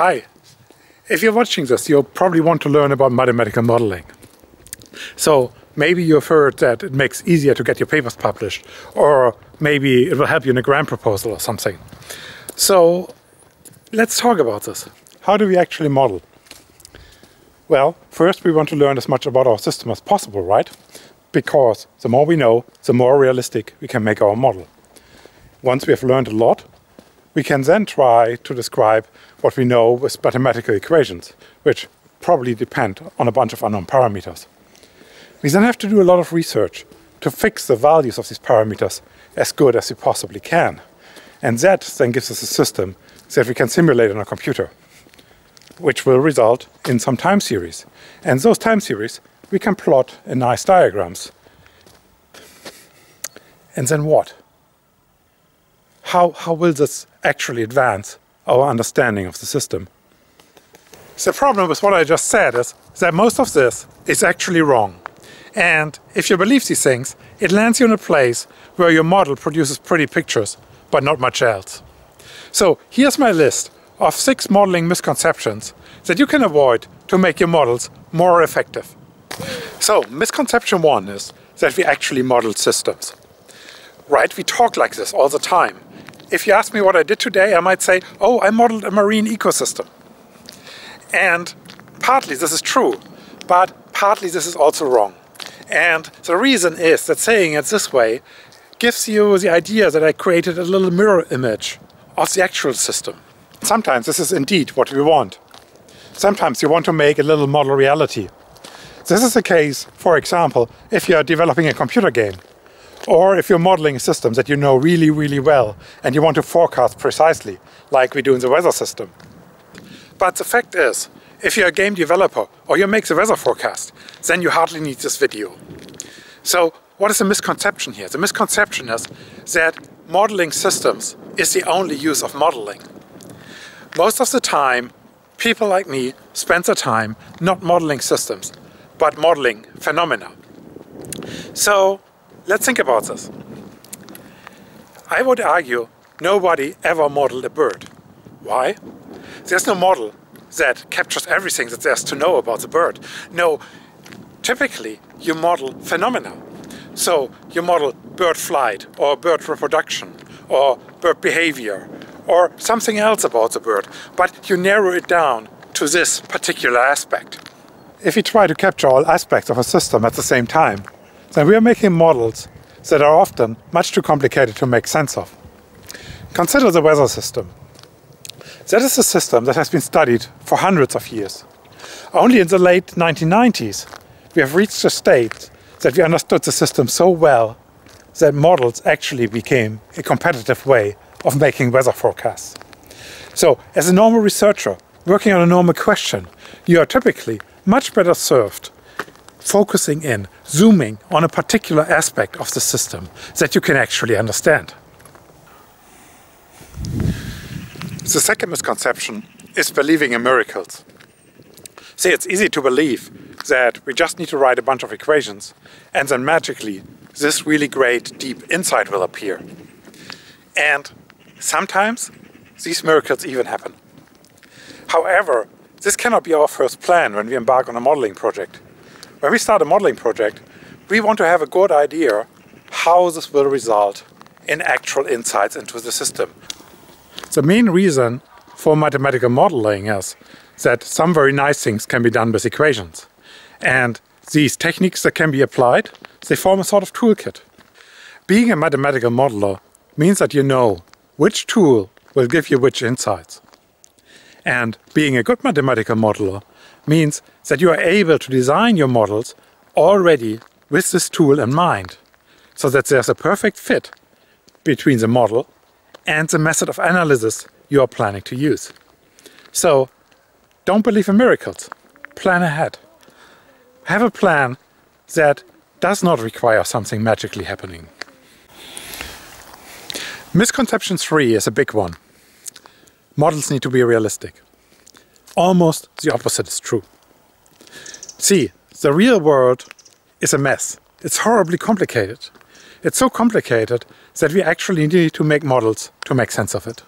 Hi. If you're watching this, you'll probably want to learn about mathematical modeling. So maybe you've heard that it makes easier to get your papers published, or maybe it will help you in a grant proposal or something. So let's talk about this. How do we actually model? Well, first we want to learn as much about our system as possible, right? Because the more we know, the more realistic we can make our model. Once we have learned a lot, we can then try to describe what we know with mathematical equations, which probably depend on a bunch of unknown parameters. We then have to do a lot of research to fix the values of these parameters as good as we possibly can. And that then gives us a system that we can simulate on a computer, which will result in some time series. And those time series we can plot in nice diagrams. And then what? How, how will this actually advance our understanding of the system? The problem with what I just said is that most of this is actually wrong. And if you believe these things, it lands you in a place where your model produces pretty pictures, but not much else. So here's my list of six modeling misconceptions that you can avoid to make your models more effective. So misconception one is that we actually model systems. Right, we talk like this all the time. If you ask me what I did today, I might say, oh, I modeled a marine ecosystem. And partly this is true, but partly this is also wrong. And the reason is that saying it this way gives you the idea that I created a little mirror image of the actual system. Sometimes this is indeed what we want. Sometimes you want to make a little model reality. This is the case, for example, if you're developing a computer game or if you're modeling systems that you know really, really well and you want to forecast precisely, like we do in the weather system. But the fact is, if you're a game developer or you make the weather forecast, then you hardly need this video. So what is the misconception here? The misconception is that modeling systems is the only use of modeling. Most of the time, people like me spend their time not modeling systems, but modeling phenomena. So let's think about this. I would argue nobody ever modeled a bird. Why? There's no model that captures everything that there's to know about the bird. No, typically you model phenomena. So you model bird flight or bird reproduction or bird behavior or something else about the bird, but you narrow it down to this particular aspect. If we try to capture all aspects of a system at the same time, then we are making models that are often much too complicated to make sense of. Consider the weather system. That is a system that has been studied for hundreds of years. Only in the late 1990s, we have reached a state that we understood the system so well that models actually became a competitive way of making weather forecasts. So, as a normal researcher working on a normal question, you are typically much better served focusing in, zooming on a particular aspect of the system that you can actually understand. The second misconception is believing in miracles. See, it's easy to believe that we just need to write a bunch of equations and then magically this really great deep insight will appear. And sometimes these miracles even happen. However, this cannot be our first plan when we embark on a modeling project. When we start a modeling project, we want to have a good idea how this will result in actual insights into the system. The main reason for mathematical modeling is that some very nice things can be done with equations. And these techniques that can be applied, they form a sort of toolkit. Being a mathematical modeler means that you know which tool will give you which insights. And being a good mathematical modeler means that you are able to design your models already with this tool in mind, so that there's a perfect fit between the model and the method of analysis you are planning to use. So don't believe in miracles, plan ahead. Have a plan that does not require something magically happening. Misconception 3 is a big one models need to be realistic. Almost the opposite is true. See, the real world is a mess. It's horribly complicated. It's so complicated that we actually need to make models to make sense of it.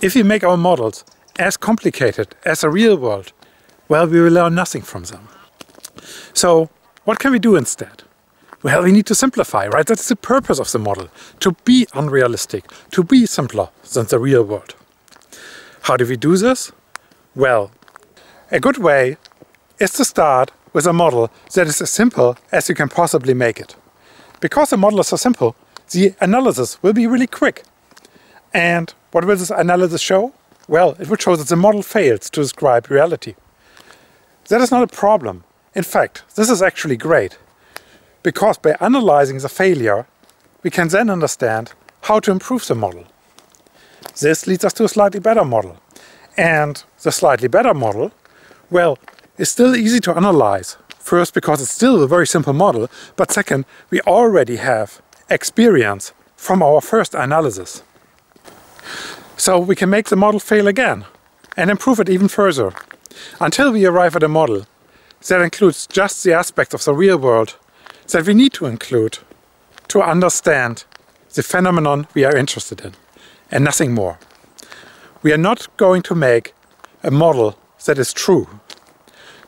If we make our models as complicated as the real world, well, we will learn nothing from them. So, what can we do instead? Well, we need to simplify, right? That's the purpose of the model, to be unrealistic, to be simpler than the real world. How do we do this? Well, a good way is to start with a model that is as simple as you can possibly make it. Because the model is so simple, the analysis will be really quick. And what will this analysis show? Well, it will show that the model fails to describe reality. That is not a problem. In fact, this is actually great. Because by analyzing the failure, we can then understand how to improve the model. This leads us to a slightly better model. And the slightly better model, well, is still easy to analyze. First, because it's still a very simple model, but second, we already have experience from our first analysis. So we can make the model fail again and improve it even further until we arrive at a model that includes just the aspects of the real world that we need to include to understand the phenomenon we are interested in and nothing more. We are not going to make a model that is true.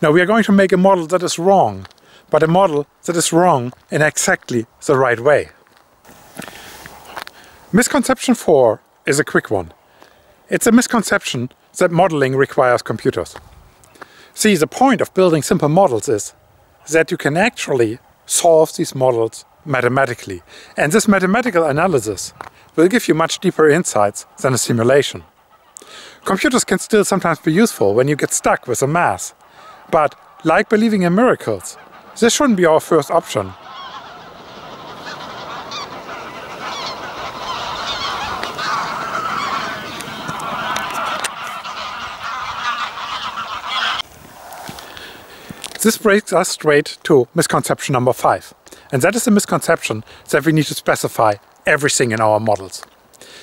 No, we are going to make a model that is wrong, but a model that is wrong in exactly the right way. Misconception 4 is a quick one. It's a misconception that modeling requires computers. See, the point of building simple models is that you can actually solve these models mathematically. And this mathematical analysis will give you much deeper insights than a simulation. Computers can still sometimes be useful when you get stuck with a math. But like believing in miracles, this shouldn't be our first option. This brings us straight to misconception number five. And that is the misconception that we need to specify everything in our models.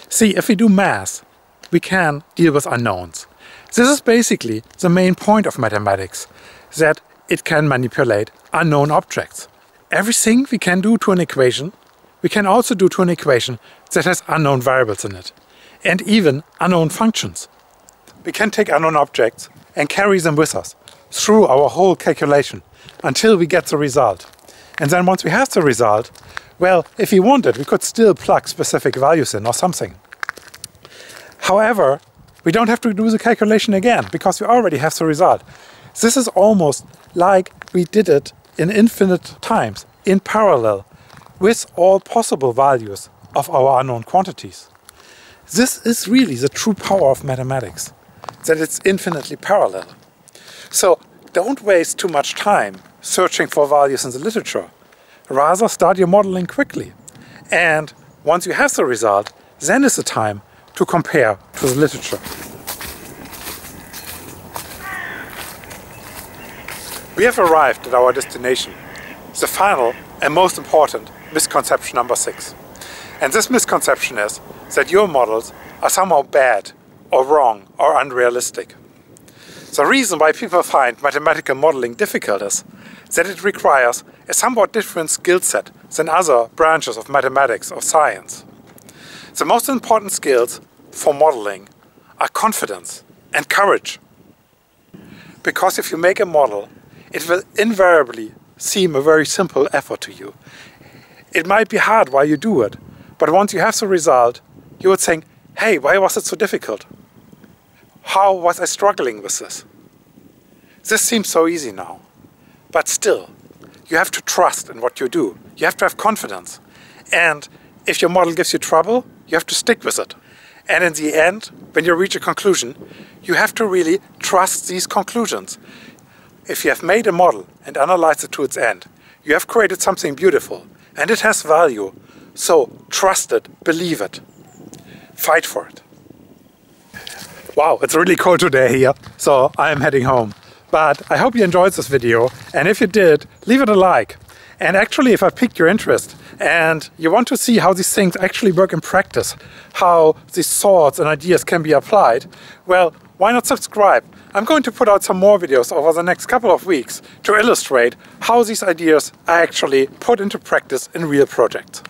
See, if we do math, we can deal with unknowns. This is basically the main point of mathematics, that it can manipulate unknown objects. Everything we can do to an equation, we can also do to an equation that has unknown variables in it, and even unknown functions. We can take unknown objects and carry them with us through our whole calculation until we get the result. And then once we have the result, well, if we wanted, we could still plug specific values in or something. However, we don't have to do the calculation again because we already have the result. This is almost like we did it in infinite times, in parallel, with all possible values of our unknown quantities. This is really the true power of mathematics, that it's infinitely parallel. So don't waste too much time searching for values in the literature. Rather start your modeling quickly. And once you have the result, then is the time to compare to the literature. We have arrived at our destination, the final and most important misconception number six. And this misconception is that your models are somehow bad or wrong or unrealistic. The reason why people find mathematical modeling difficult is that it requires a somewhat different skill set than other branches of mathematics or science. The most important skills for modeling are confidence and courage. Because if you make a model, it will invariably seem a very simple effort to you. It might be hard while you do it, but once you have the result, you would think, hey, why was it so difficult? How was I struggling with this? This seems so easy now. But still, you have to trust in what you do. You have to have confidence. And if your model gives you trouble, you have to stick with it. And in the end, when you reach a conclusion, you have to really trust these conclusions. If you have made a model and analyzed it to its end, you have created something beautiful and it has value. So trust it, believe it, fight for it. Wow, it's really cold today here, so I am heading home. But I hope you enjoyed this video, and if you did, leave it a like. And actually, if I piqued your interest and you want to see how these things actually work in practice, how these thoughts and ideas can be applied, well, why not subscribe? I'm going to put out some more videos over the next couple of weeks to illustrate how these ideas are actually put into practice in real projects.